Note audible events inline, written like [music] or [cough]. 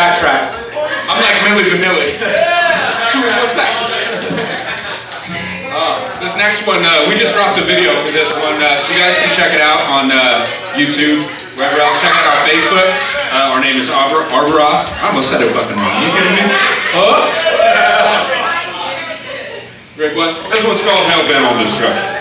backtracks. I'm like Milli Vanilli. [laughs] Two in one package. Oh, this next one, uh, we just dropped the video for this one, uh, so you guys can check it out on uh, YouTube, wherever else. Check out our Facebook. Uh, our name is Arbor Arboroth. I almost said it fucking wrong. You kidding me? Oh. Greg, [laughs] what? This one's called Hell Bent on Destruction.